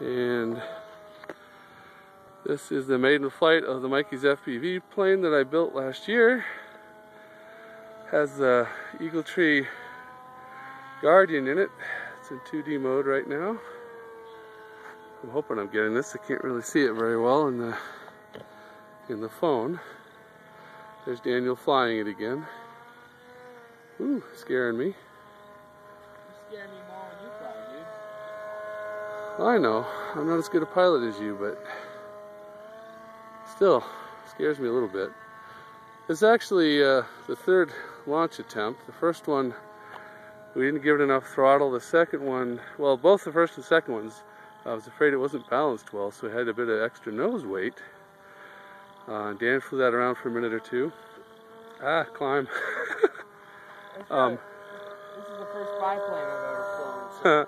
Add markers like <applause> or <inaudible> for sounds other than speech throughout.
And this is the maiden flight of the Mikey's FPV plane that I built last year. Has the Eagle Tree Guardian in it. It's in 2D mode right now. I'm hoping I'm getting this. I can't really see it very well in the in the phone. There's Daniel flying it again. Ooh, scaring me. You scare me more when you fly, dude. I know. I'm not as good a pilot as you, but still scares me a little bit. It's actually uh, the third launch attempt. The first one, we didn't give it enough throttle. The second one, well, both the first and second ones, I was afraid it wasn't balanced well, so we had a bit of extra nose weight. Uh, Dan flew that around for a minute or two. Ah, climb. <laughs> Um. This is the first biplane I've ever flown.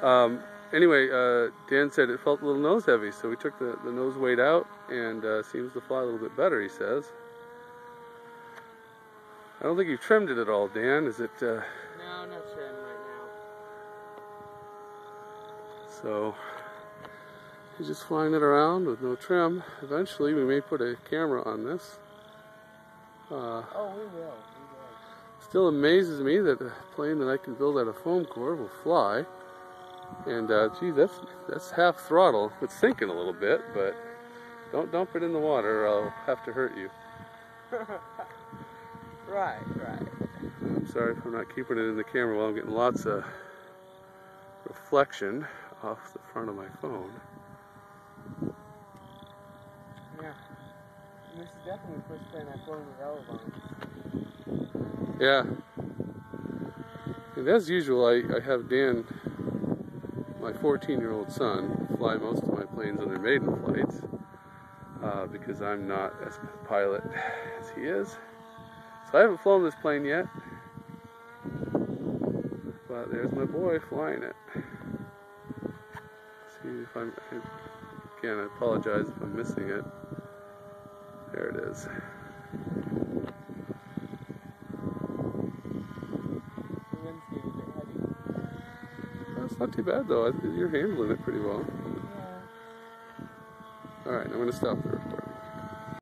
So <laughs> um, anyway, uh, Dan said it felt a little nose heavy, so we took the, the nose weight out and uh, seems to fly a little bit better, he says. I don't think you've trimmed it at all, Dan. Is it, uh, no, not trimmed right now. so he's just flying it around with no trim. Eventually, we may put a camera on this. Uh, Oh, we will. We will. still amazes me that a plane that I can build out of foam core will fly. And uh, gee, that's that's half throttle. It's sinking a little bit, but don't dump it in the water, or I'll have to hurt you. <laughs> Right, right. I'm sorry if I'm not keeping it in the camera while I'm getting lots of reflection off the front of my phone. Yeah. This is definitely the first plane I've flown with Elevon. Yeah. And as usual, I, I have Dan, my 14 year old son, fly most of my planes on their maiden flights uh, because I'm not as pilot as he is. So I haven't flown this plane yet. But there's my boy flying it. See if I'm. Again, I apologize if I'm missing it. There it is. The wind's getting a bit heavy. That's not too bad though. I- You're handling it pretty well. Yeah. All right, I'm to stop the